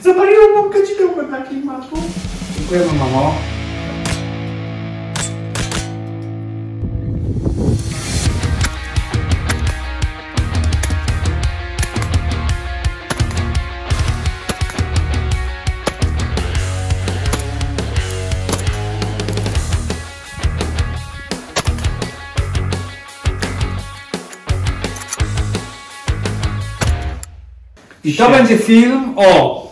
Zapaliłem mam kadzidełko dla klimatu. Dziękujemy mamo. I to będzie film o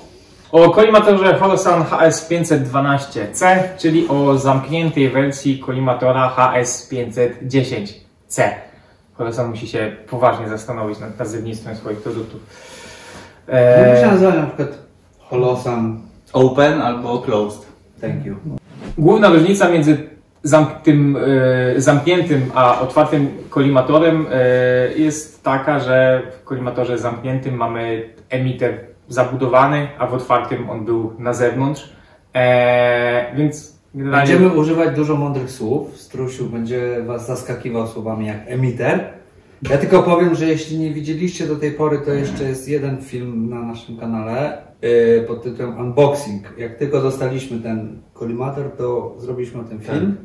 O kolimatorze Holosun HS512C, czyli o zamkniętej wersji kolimatora HS510C. Holosun musi się poważnie zastanowić nad nazewnictwem swoich produktów. Jak się Eee, nazywa na przykład Holosan? Open albo closed. Thank you. główna różnica między zamk tym, e, zamkniętym a otwartym kolimatorem e, jest taka, że w kolimatorze zamkniętym mamy emiter zabudowany, a w otwartym on był na zewnątrz. Eee, więc generalnie... Będziemy używać dużo mądrych słów. Strusiu będzie Was zaskakiwał słowami jak emiter. Ja tylko powiem, że jeśli nie widzieliście do tej pory, to jeszcze jest jeden film na naszym kanale yy, pod tytułem Unboxing. Jak tylko dostaliśmy ten kolimator, to zrobiliśmy ten film,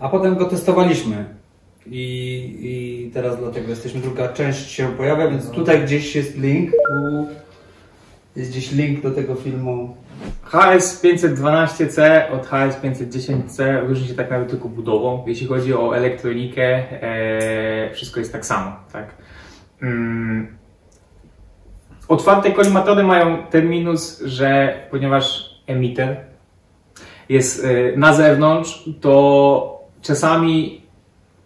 a potem go testowaliśmy. I, I teraz dlatego jesteśmy, druga część się pojawia, więc tutaj gdzieś jest link. U, jest gdzieś link do tego filmu. HS512C od HS510C różni się tak nawet tylko budową. Jeśli chodzi o elektronikę, e, wszystko jest tak samo. Tak? Mm. Otwarte kolimatory mają ten minus, że ponieważ emiter jest e, na zewnątrz, to czasami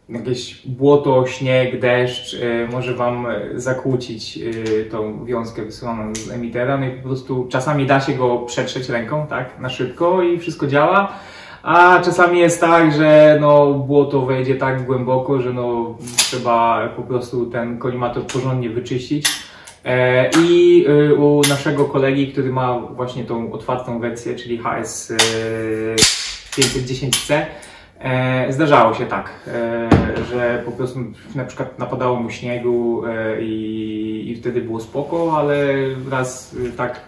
jakieś błoto, śnieg, deszcz e, może Wam e, zakłócić e, tą wiązkę wysyłaną z emitera. No i po prostu czasami da się go przetrzeć ręką, tak, na szybko i wszystko działa. A czasami jest tak, że no, błoto wejdzie tak głęboko, że no, trzeba po prostu ten kolimator porządnie wyczyścić. E, I u naszego kolegi, który ma właśnie tą otwartą wersję, czyli HS e, 510C, zdarzało się tak, e, że po prostu na przykład napadało mu śniegu e, i, i wtedy było spoko, ale raz e, tak,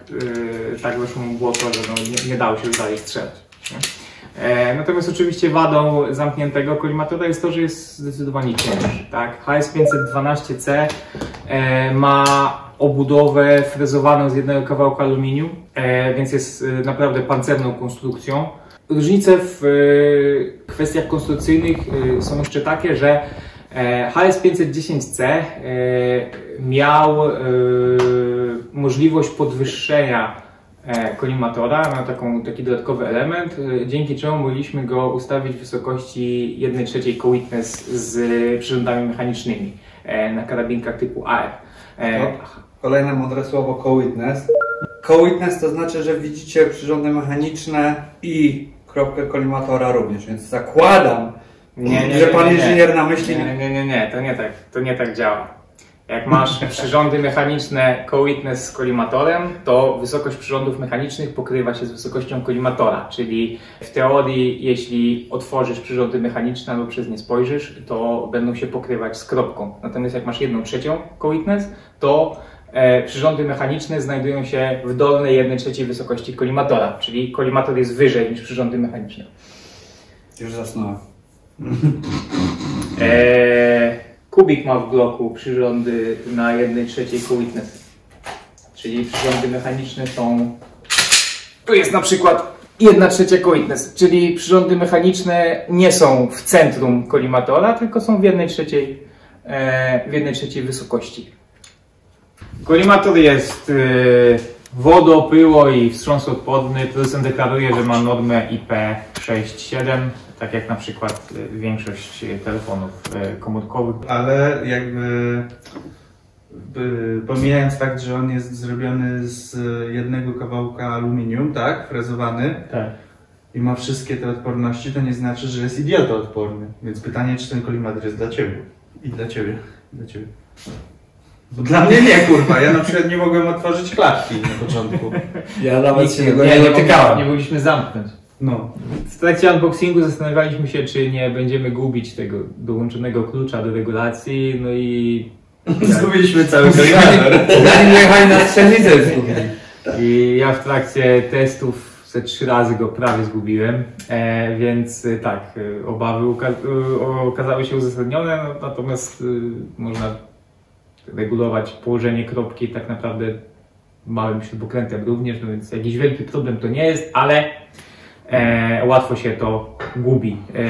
e, tak weszło mu błoto, że no, nie, nie dało się już dalej strzelać. E, natomiast oczywiście wadą zamkniętego kolimatora jest to, że jest zdecydowanie cięższy. Tak? HS512C e, ma obudowę frezowaną z jednego kawałka aluminium, więc jest naprawdę pancerną konstrukcją. Różnice w e, kwestiach konstrukcyjnych e, są jeszcze takie, że e, HS510C e, miał możliwość podwyższenia kolimatora na taką, taki dodatkowy element, dzięki czemu mogliśmy go ustawić w wysokości 1 trzeciej co-witness z przyrządami mechanicznymi na karabinkach typu AR. No. Kolejne mądre słowo co-witness. Co-witness to znaczy, że widzicie przyrządy mechaniczne i kropkę kolimatora również, więc zakładam, że pan inżynier na myśli Nie, nie, nie, nie, nie, to nie tak, to nie tak działa. Jak masz przyrządy mechaniczne co-witness z kolimatorem, to wysokość przyrządów mechanicznych pokrywa się z wysokością kolimatora, czyli w teorii, jeśli otworzysz przyrządy mechaniczne albo przez nie spojrzysz, to będą się pokrywać z kropką. Natomiast jak masz jedną trzecią co-witness, to przyrządy mechaniczne znajdują się w dolnej jednej trzeciej wysokości kolimatora, czyli kolimator jest wyżej niż przyrządy mechaniczne. Już zasnąłem. Eee, Kubik ma w bloku przyrządy na 1 trzeciej co-witness. Czyli przyrządy mechaniczne są... Tu jest na przykład 1 trzecia co-witness, czyli przyrządy mechaniczne nie są w centrum kolimatora, tylko są w 1 trzeciej, e, w 1 trzeciej wysokości. Kolimator jest e, wodo, pyło i wstrząsodporny. Producent deklaruje, że ma normę IP67, tak jak na przykład e, większość e, telefonów komórkowych. Ale jakby by- pomijając fakt, że on jest zrobiony z jednego kawałka aluminium, tak, frezowany Tak. i ma wszystkie te odporności, to nie znaczy, że jest idiota odporny. Więc pytanie, czy ten kolimator jest dla Ciebie. I dla Ciebie. I dla Ciebie. Dla mnie nie, kurwa. Ja na przykład nie mogłem otworzyć klatki na początku. Ja nawet się nie, tego nie, nie nie, dotykałem. nie mogliśmy zamknąć. No. W trakcie unboxingu zastanawialiśmy się, czy nie będziemy gubić tego dołączonego klucza do regulacji, no i Zgubiliśmy cały kolimator. Zanim jechali na strzelnicę. I ja w trakcie testów ze trzy razy go prawie zgubiłem, e, więc e, tak, e, obawy uka- e, okazały się uzasadnione, no, natomiast e, można regulować położenie kropki tak naprawdę małym śrubokrętem również, no więc jakiś wielki problem to nie jest, ale e, łatwo się to gubi. E,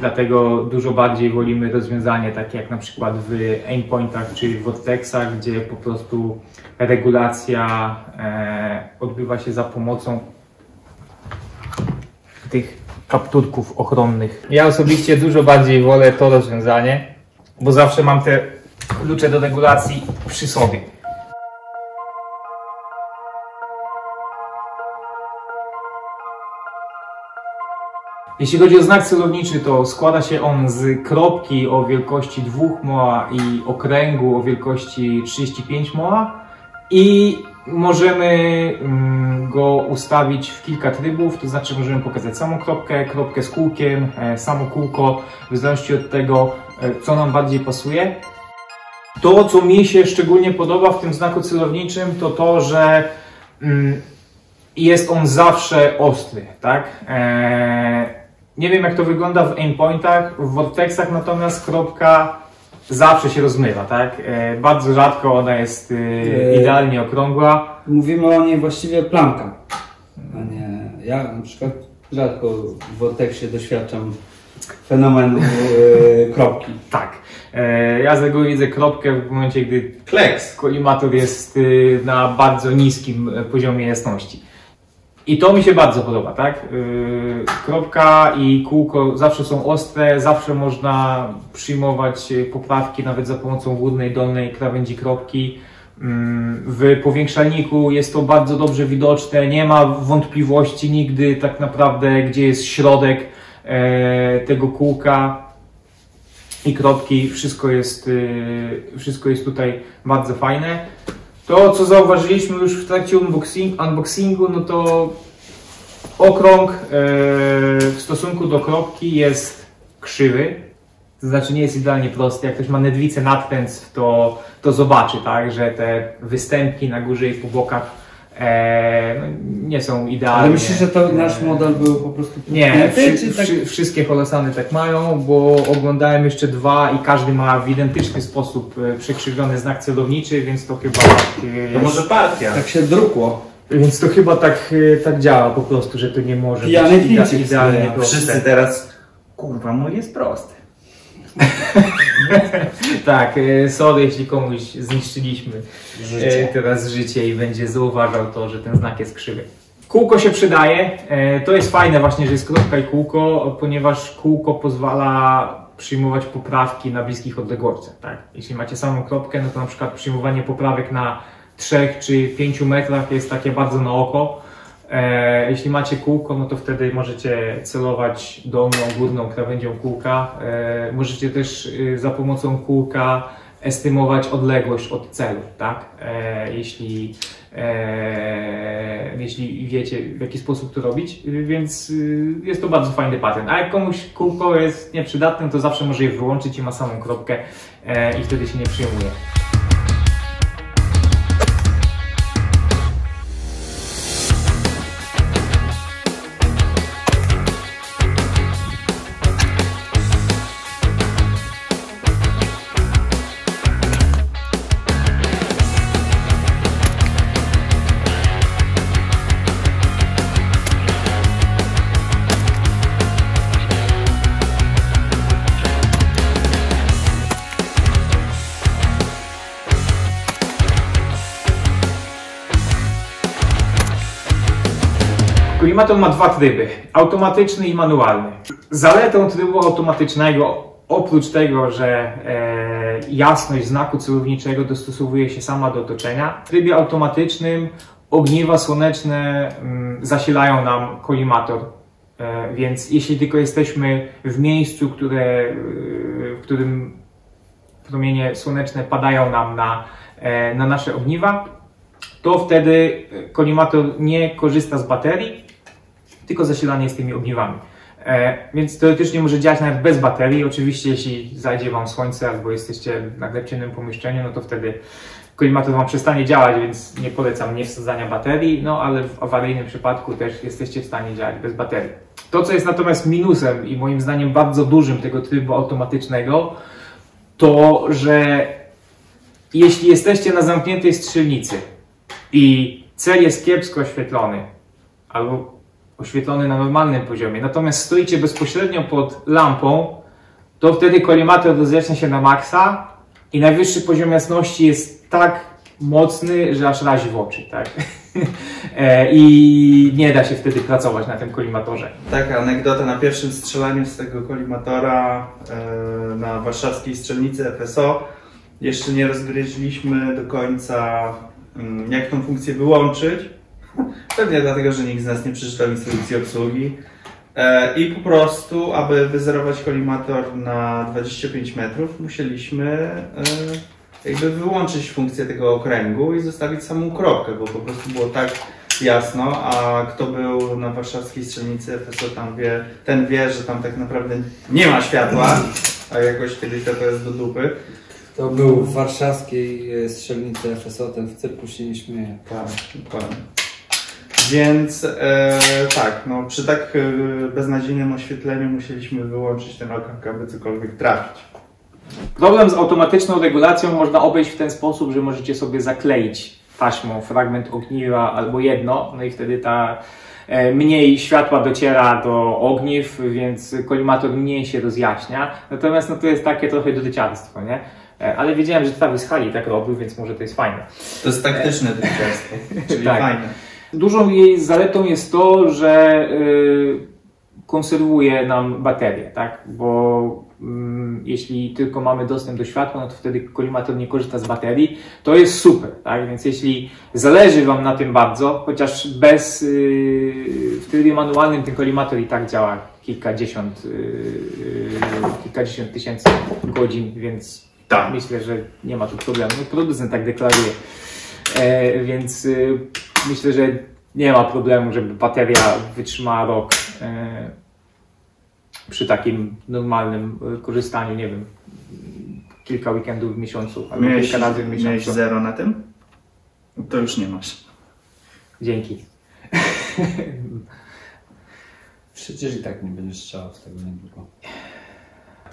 dlatego dużo bardziej wolimy rozwiązanie takie jak na przykład w aimpointach czy w vortexach, gdzie po prostu regulacja e, odbywa się za pomocą tych kapturków ochronnych. Ja osobiście dużo bardziej wolę to rozwiązanie, bo zawsze mam te klucze do regulacji przy sobie. Jeśli chodzi o znak celowniczy, to składa się on z kropki o wielkości 2 moa i okręgu o wielkości 35 moa i możemy mm, go ustawić w kilka trybów, to znaczy możemy pokazać samą kropkę, kropkę z kółkiem, e, samo kółko, w zależności od tego, e, co nam bardziej pasuje. To, co mi się szczególnie podoba w tym znaku celowniczym, to to, że mm, jest on zawsze ostry, tak? Eee, nie wiem jak to wygląda w aimpointach, w vortexach natomiast kropka zawsze się rozmywa, tak? Eee, bardzo rzadko ona jest e, Eee. idealnie okrągła. Mówimy o niej właściwie plamka, a nie... Ja na przykład rzadko w Vortexie doświadczam fenomenu e, kropki. Tak. Eee, ja z reguły widzę kropkę w momencie, gdy Kleks. kolimator jest y, na bardzo niskim e, poziomie jasności. I to mi się bardzo podoba, tak? Kropka i kółko zawsze są ostre, zawsze można przyjmować poprawki nawet za pomocą górnej, dolnej krawędzi kropki. Ym, W powiększalniku jest to bardzo dobrze widoczne, nie ma wątpliwości nigdy tak naprawdę, gdzie jest środek e, tego kółka i kropki, wszystko jest, y, wszystko jest tutaj bardzo fajne. To, co zauważyliśmy już w trakcie unboxing, unboxingu, no to okrąg e, w stosunku do kropki jest krzywy. To znaczy nie jest idealnie prosty. Jak ktoś ma nedwicę nadpęd, to, to zobaczy, tak, że te występki na górze i po bokach e, no, nie są idealne. Ale myślisz, że to nasz model był po prostu Nie, wszy, czy tak? wszy, wszystkie holosany tak mają, bo oglądałem jeszcze dwa i każdy ma w identyczny sposób e, przekrzywiony znak celowniczy, więc to chyba tak, e, To może partia. Tak się drukło. więc to chyba tak, e, tak działa po prostu, że to nie może Pijany być idealnie proste. Wszyscy teraz. Kurwa, mój jest prosty. Tak, e, sorry jeśli komuś zniszczyliśmy e, Życie. teraz życie i będzie zauważał to, że ten znak jest krzywy. Kółko się przydaje. E, To jest fajne właśnie, że jest kropka i kółko, ponieważ kółko pozwala przyjmować poprawki na bliskich odległościach. Tak? Jeśli macie samą kropkę, no to na przykład przyjmowanie poprawek na 3 czy 5 metrach jest takie bardzo na oko. E, jeśli macie kółko, no to wtedy możecie celować dolną, górną krawędzią kółka. E, możecie też y, za pomocą kółka estymować odległość od celu, tak? E, jeśli, jeśli wiecie w jaki sposób to robić, y, więc y, jest to bardzo fajny patent. A jak komuś kółko jest nieprzydatne, to zawsze może je wyłączyć i ma samą kropkę i wtedy się nie przyjmuje. Kolimator ma dwa tryby, automatyczny i manualny. Zaletą trybu automatycznego, oprócz tego, że e, jasność znaku celowniczego dostosowuje się sama do otoczenia, w trybie automatycznym ogniwa słoneczne mm, zasilają nam kolimator. E, więc jeśli tylko jesteśmy w miejscu, które, e, w którym promienie słoneczne padają nam na, e, na nasze ogniwa, to wtedy kolimator nie korzysta z baterii, tylko zasilanie jest tymi ogniwami. E, więc teoretycznie może działać nawet bez baterii. Oczywiście, jeśli zajdzie Wam słońce albo jesteście w ciemnym pomieszczeniu, no to wtedy kolimator wam przestanie działać, więc nie polecam nie wsadzania baterii, no ale w awaryjnym przypadku też jesteście w stanie działać bez baterii. To, co jest natomiast minusem i moim zdaniem bardzo dużym tego trybu automatycznego, to, że jeśli jesteście na zamkniętej strzelnicy i cel jest kiepsko oświetlony, albo oświetlony na normalnym poziomie, natomiast stoicie bezpośrednio pod lampą, to wtedy kolimator rozjaśnia się na maksa i najwyższy poziom jasności jest tak mocny, że aż razi w oczy, tak? E, I nie da się wtedy pracować na tym kolimatorze. Taka anegdota na pierwszym strzelaniu z tego kolimatora e, na warszawskiej strzelnicy FSO. Jeszcze nie rozgryźliśmy do końca, mm, jak tą funkcję wyłączyć. Pewnie dlatego, że nikt z nas nie przeczytał instrukcji obsługi. E, I po prostu, aby wyzerować kolimator na 25 metrów, musieliśmy e, jakby wyłączyć funkcję tego okręgu i zostawić samą kropkę, bo po prostu było tak jasno, a kto był na warszawskiej strzelnicy FSO tam wie, ten wie, że tam tak naprawdę nie ma światła, a jakoś kiedyś to jest do dupy. To był w warszawskiej e, strzelnicy FSO, ten w cyrku się nie śmieje. Tak, dokładnie. Więc e, tak, no, przy tak e, beznadziejnym oświetleniu musieliśmy wyłączyć ten okręg, aby cokolwiek trafić. Problem z automatyczną regulacją można obejść w ten sposób, że możecie sobie zakleić taśmą fragment ogniwa albo jedno, no i wtedy ta e, mniej światła dociera do ogniw, więc kolimator mniej się rozjaśnia. Natomiast no to jest takie trochę dotyciarstwo, nie? E, Ale wiedziałem, że Travis Skali tak robił, więc może to jest fajne. To jest taktyczne dykterstwo, czyli Tak. fajne. Dużą jej zaletą jest to, że y, konserwuje nam baterię, tak? Bo mm, jeśli tylko mamy dostęp do światła, no to wtedy kolimator nie korzysta z baterii. To jest super, tak? Więc jeśli zależy Wam na tym bardzo, chociaż bez y, w trybie manualnym ten kolimator i tak działa kilkadziesiąt, y, kilkadziesiąt tysięcy godzin, więc Tak. myślę, że nie ma tu problemu. Producent tak deklaruje. E, więc y, myślę, że nie ma problemu, żeby bateria wytrzymała rok e, przy takim normalnym y, korzystaniu, nie wiem, kilka weekendów w miesiącu albo Miałeś, kilka razy w miałeś miesiącu. zero na tym? To już nie masz. Dzięki. Przecież i tak nie będziesz strzelał z tego niedługo.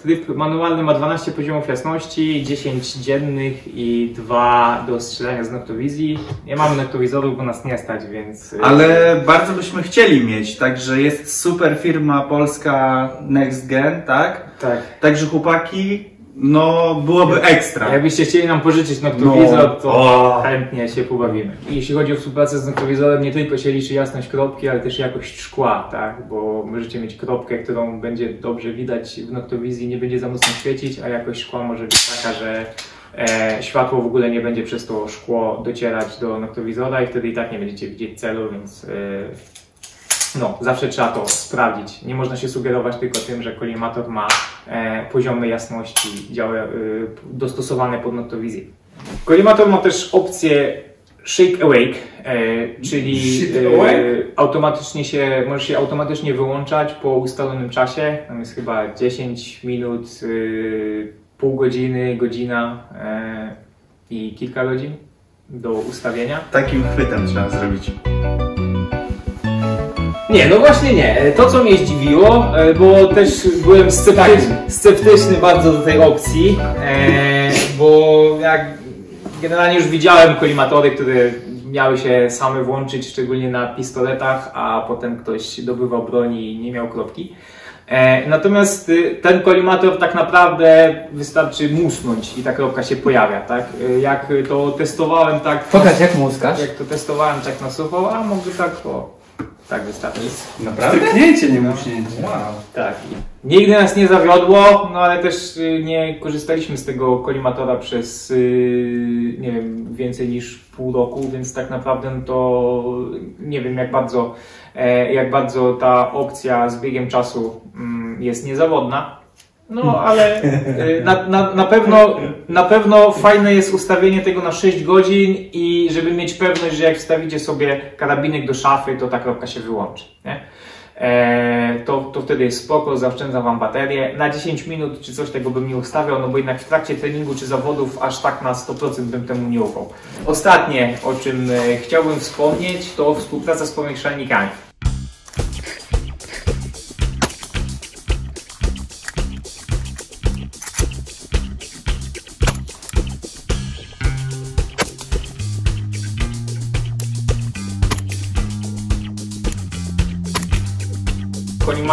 Tryb manualny ma 12 poziomów jasności, 10 dziennych i 2 do strzelania z noktowizji. Nie mamy noktowizorów, bo nas nie stać, więc... y, Ale bardzo byśmy chcieli mieć, także jest super firma polska Next Gen, tak? Tak. Także chłopaki, no byłoby ekstra. Jakbyście chcieli nam pożyczyć noktowizor, No. to O. chętnie się pobawimy. I Jeśli chodzi o współpracę z noktowizorem, nie tylko się liczy jasność kropki, ale też jakość szkła, tak? Bo możecie mieć kropkę, którą będzie dobrze widać w noktowizji, nie będzie za mocno świecić, a jakość szkła może być taka, że e, światło w ogóle nie będzie przez to szkło docierać do noktowizora i wtedy i tak nie będziecie widzieć celu, więc e, no, zawsze trzeba to sprawdzić. Nie można się sugerować tylko tym, że kolimator ma e, poziomy jasności działa, e, dostosowane pod noktowizję. Kolimator ma też opcję Shake Awake, e, czyli e, automatycznie się, może się automatycznie wyłączać po ustalonym czasie. Tam jest chyba 10 minut, e, pół godziny, godzina e, i kilka godzin do ustawienia. Takim chwytem trzeba zrobić. Nie, no właśnie nie. To, co mnie zdziwiło, e, bo też byłem sceptyczny, sceptyczny bardzo do tej opcji, e, bo jak generalnie już widziałem kolimatory, które miały się same włączyć, szczególnie na pistoletach, a potem ktoś dobywał broni i nie miał kropki. E, Natomiast y, ten kolimator tak naprawdę wystarczy musnąć i ta kropka się pojawia, tak? Jak to testowałem tak... Pokaż jak muskasz. Jak to testowałem tak na sucho, a mogę tak o, tak wystarczy. Naprawdę? Styknięcie, nie muśnięcie. Wow. Tak. Nigdy nas nie zawiodło, no ale też y, nie korzystaliśmy z tego kolimatora przez y, nie wiem, więcej niż pół roku, więc tak naprawdę to nie wiem jak bardzo, e, jak bardzo ta opcja z biegiem czasu mm, jest niezawodna. No, ale y, na, na, na, pewno, na pewno fajne jest ustawienie tego na 6 godzin i żeby mieć pewność, że jak wstawicie sobie karabinek do szafy, to ta kropka się wyłączy. Nie? e, to, to wtedy jest spoko, zaoszczędza Wam baterię. Na 10 minut czy coś tego bym nie ustawiał, no bo jednak w trakcie treningu czy zawodów aż tak na 100% bym temu nie ufał. Ostatnie, o czym e, chciałbym wspomnieć, to współpraca z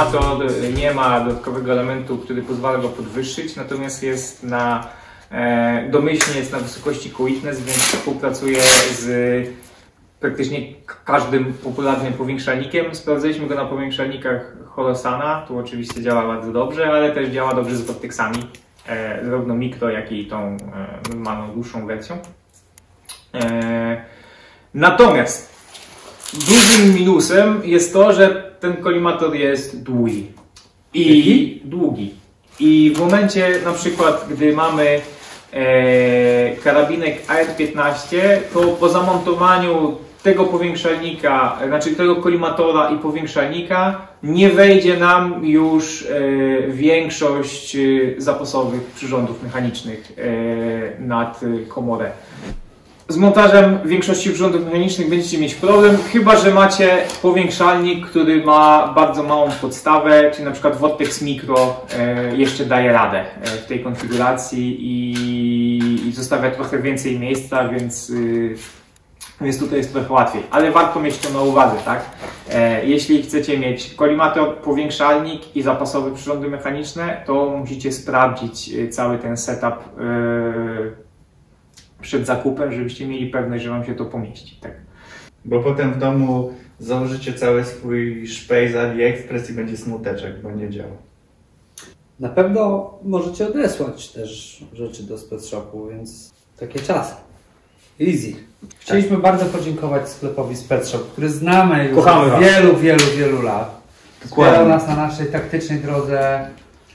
powiększalnikami. Kolimator nie ma dodatkowego elementu, który pozwala go podwyższyć, natomiast jest na e, domyślnie jest na wysokości co-witness, więc współpracuje z praktycznie każdym popularnym powiększalnikiem. Sprawdzaliśmy go na powiększalnikach Horosana, tu oczywiście działa bardzo dobrze, ale też działa dobrze z Vortexami, e, zarówno mikro, jak i tą e, normalną, dłuższą wersją. Natomiast Dużym minusem jest to, że ten kolimator jest długi. I długi. I w momencie na przykład, gdy mamy e, karabinek AR-15, to po zamontowaniu tego powiększalnika, znaczy tego kolimatora i powiększalnika, nie wejdzie nam już e, większość e, zapasowych przyrządów mechanicznych e, nad komorę. Z montażem większości przyrządów mechanicznych będziecie mieć problem, chyba że macie powiększalnik, który ma bardzo małą podstawę, czyli na przykład Vortex Micro e, jeszcze daje radę e, w tej konfiguracji i, i zostawia trochę więcej miejsca, więc, y, więc tutaj jest trochę łatwiej. Ale warto mieć to na uwadze, tak? E, jeśli chcecie mieć kolimator, powiększalnik i zapasowe przyrządy mechaniczne, to musicie sprawdzić cały ten setup przed zakupem, żebyście mieli pewność, że Wam się to pomieści. Tak. Bo potem w domu założycie cały swój szpej z AliExpress i będzie smuteczek, bo nie działa. Na pewno możecie odesłać też rzeczy do Spec Shopu, więc takie czasy. Easy. Chcieliśmy bardzo podziękować sklepowi Spec Shop, który znamy już Kochamy od was. wielu, wielu, wielu lat. Wspierał nas na naszej taktycznej drodze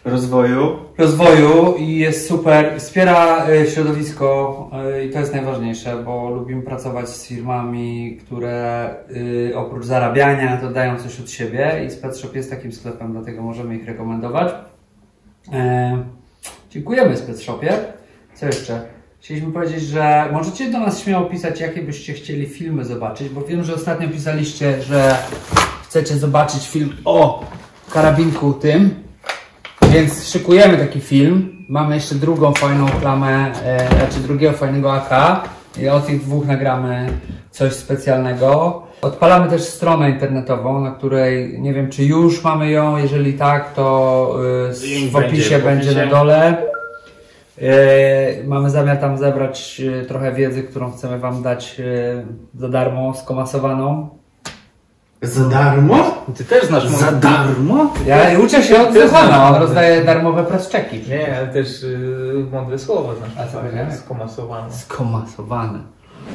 Rozwoju. rozwoju i jest super. Wspiera y, środowisko y, i to jest najważniejsze, bo lubimy pracować z firmami, które y, oprócz zarabiania to dają coś od siebie i Spec Shop jest takim sklepem, dlatego możemy ich rekomendować. E, dziękujemy Spec Shopie. Co jeszcze? Chcieliśmy powiedzieć, że możecie do nas śmiało pisać, jakie byście chcieli filmy zobaczyć, bo wiem, że ostatnio pisaliście, że chcecie zobaczyć film o karabinku tym, więc szykujemy taki film. Mamy jeszcze drugą fajną klamę, e, znaczy drugiego fajnego AK. I o tych dwóch nagramy coś specjalnego. Odpalamy też stronę internetową, na której nie wiem, czy już mamy ją. Jeżeli tak, to y, w opisie będzie będzie na dole. E, mamy zamiar tam zebrać e, trochę wiedzy, którą chcemy Wam dać e, za darmo, skomasowaną. Za darmo? Ty też znasz Za darmo? Ja uczę się od Stefana, on rozdaje darmowe proszczeki. Nie, ale też y, mądre słowo znasz. A co powiedziałem? Skomasowane. Skomasowane.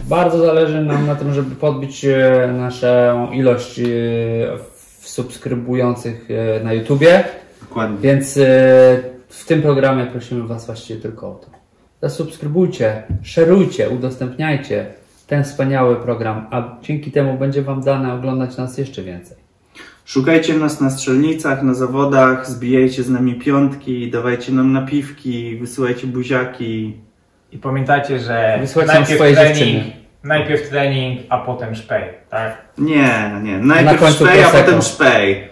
Bardzo zależy nam na tym, żeby podbić e, naszą ilość e, subskrybujących e, na YouTubie, Dokładnie. więc w tym programie prosimy Was właściwie tylko o to. Zasubskrybujcie, szerujcie, udostępniajcie ten wspaniały program, a dzięki temu będzie Wam dane oglądać nas jeszcze więcej. Szukajcie nas na strzelnicach, na zawodach, zbijajcie z nami piątki, dawajcie nam napiwki, wysyłajcie buziaki. I pamiętajcie, że Wysłać najpierw swoje trening, dziewczyny. najpierw trening, a potem szpej, tak? Nie, nie. Na Najpierw końcu szpej, a potem szpej.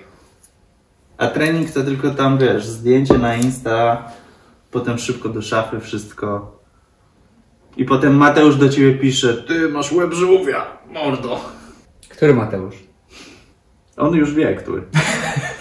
A trening to tylko tam, wiesz, zdjęcie na Insta, potem szybko do szafy, wszystko. I potem Mateusz do ciebie pisze, ty masz łeb żółwia, mordo. Który Mateusz? On już wie, który.